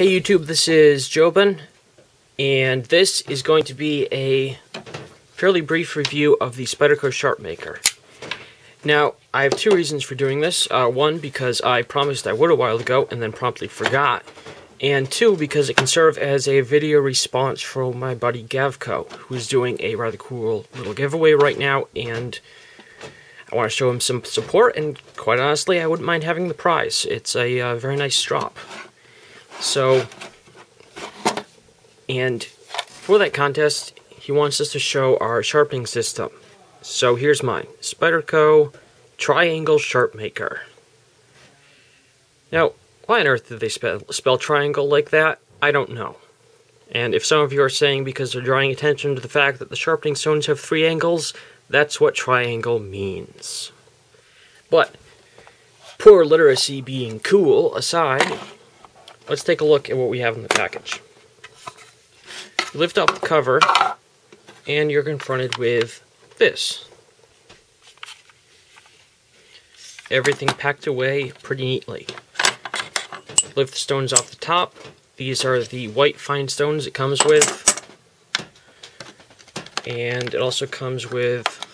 Hey YouTube, this is Joben, and this is going to be a fairly brief review of the Spyderco Sharpmaker. Now, I have two reasons for doing this. Uh, one, because I promised I would a while ago and then promptly forgot. And two, because it can serve as a video response for my buddy Gavko, who's doing a rather cool little giveaway right now, and I want to show him some support, and quite honestly, I wouldn't mind having the prize. It's a uh, very nice strop. So, and for that contest, he wants us to show our sharpening system. So here's mine. Spyderco Triangle Sharpmaker. Now, why on earth did they spell, spell triangle like that? I don't know. And if some of you are saying because they're drawing attention to the fact that the sharpening stones have three angles, that's what triangle means. But, poor literacy being cool aside, let's take a look at what we have in the package. You lift up the cover, and you're confronted with this. Everything packed away pretty neatly. Lift the stones off the top. These are the white fine stones it comes with. And it also comes with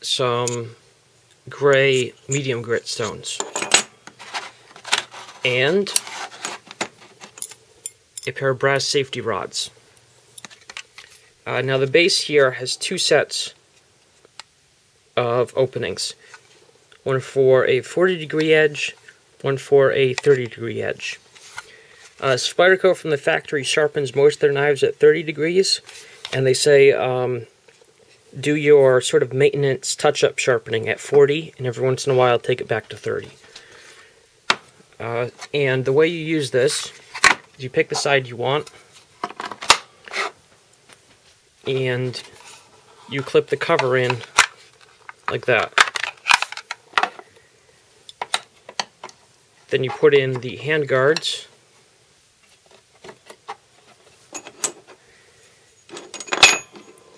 some gray medium grit stones and a pair of brass safety rods. Uh, now the base here has two sets of openings. One for a 40 degree edge, one for a 30 degree edge. Uh, Spyderco from the factory sharpens most of their knives at 30 degrees, and they say um, do your sort of maintenance touch-up sharpening at 40, and every once in a while take it back to 30. Uh, and the way you use this is you pick the side you want and you clip the cover in like that. Then you put in the hand guards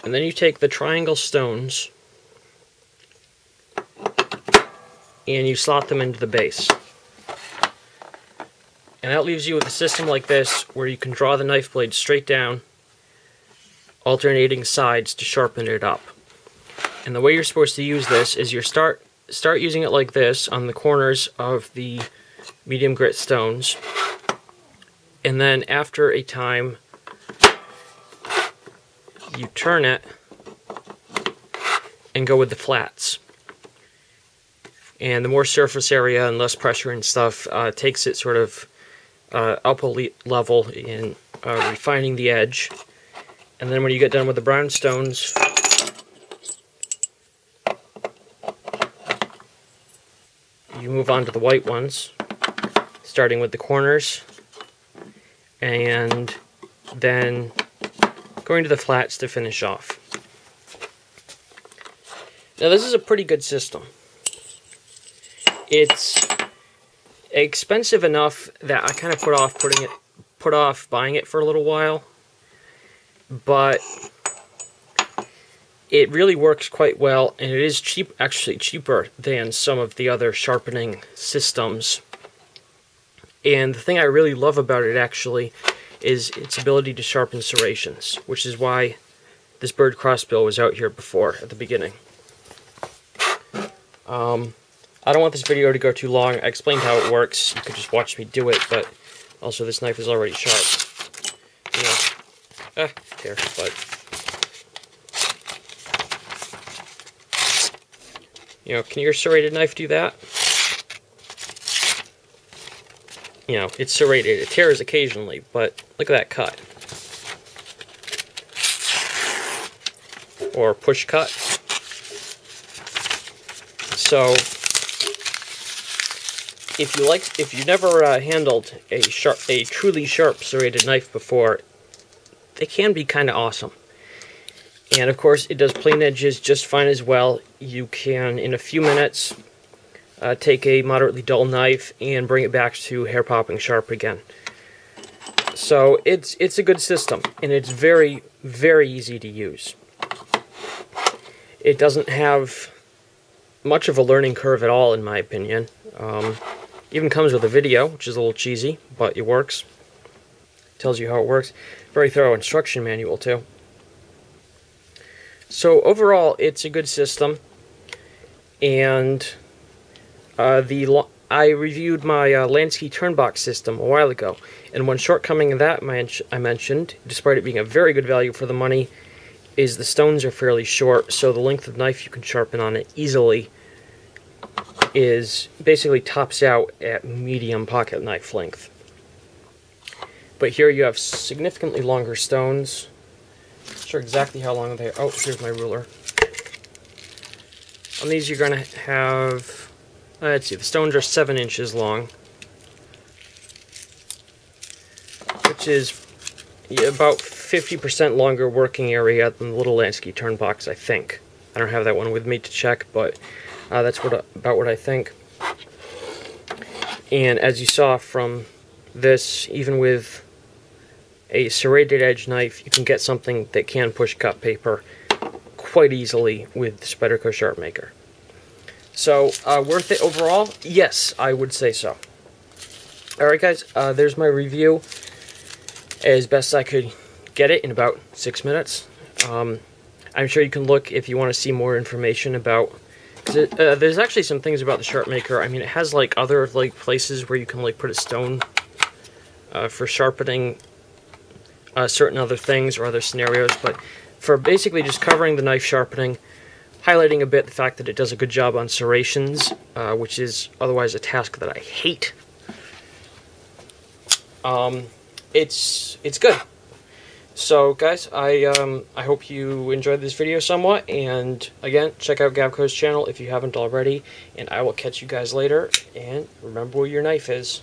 and then you take the triangle stones and you slot them into the base. And that leaves you with a system like this where you can draw the knife blade straight down, alternating sides to sharpen it up. And the way you're supposed to use this is you start start using it like this on the corners of the medium grit stones. And then after a time, you turn it and go with the flats. And the more surface area and less pressure and stuff uh, takes it sort of uh, up a level in uh, refining the edge. And then when you get done with the brown stones, you move on to the white ones, starting with the corners, and then going to the flats to finish off. Now this is a pretty good system. It's expensive enough that I kind of put off putting it put off buying it for a little while. But it really works quite well and it is cheap actually cheaper than some of the other sharpening systems. And the thing I really love about it actually is its ability to sharpen serrations, which is why this Byrd Crossbill was out here before at the beginning. Um, I don't want this video to go too long. I explained how it works. You could just watch me do it, but also this knife is already sharp. You know, ah, here, but... You know, can your serrated knife do that? You know, it's serrated. It tears occasionally, but look at that cut. Or push cut. So, if you like, if you've never uh, handled a sharp, a truly sharp serrated knife before, they can be kind of awesome. And of course, it does plain edges just fine as well. You can, in a few minutes, uh, take a moderately dull knife and bring it back to hair popping sharp again. So it's it's a good system, and it's very very easy to use. It doesn't have much of a learning curve at all, in my opinion. Um, Even comes with a video, which is a little cheesy, but it works. Tells you how it works. Very thorough instruction manual, too. So overall, it's a good system. And uh, the I reviewed my uh, Lansky turnbox system a while ago, and one shortcoming of that I mentioned, despite it being a very good value for the money, is the stones are fairly short, so the length of knife you can sharpen on it easily is basically tops out at medium pocket knife length. But here you have significantly longer stones. Not sure exactly how long they are. Oh, here's my ruler. On these you're going to have, uh, let's see, the stones are 7 inches long. Which is about 50% longer working area than the little Lansky turnbox, I think. I don't have that one with me to check, but uh, that's what about what I think. And as you saw from this, even with a serrated edge knife, you can get something that can push cut paper quite easily with the Spyderco Sharpmaker. So, uh, worth it overall? Yes, I would say so. Alright guys, uh, there's my review as best I could get it in about six minutes. Um, I'm sure you can look if you want to see more information about uh, there's actually some things about the Sharpmaker. I mean, it has like other like places where you can like put a stone uh, for sharpening uh, certain other things or other scenarios, but for basically just covering the knife sharpening, highlighting a bit the fact that it does a good job on serrations, uh, which is otherwise a task that I hate. Um, it's it's good. So, guys, I um, I hope you enjoyed this video somewhat, and again, check out Gavko's channel if you haven't already, and I will catch you guys later, and remember where your knife is.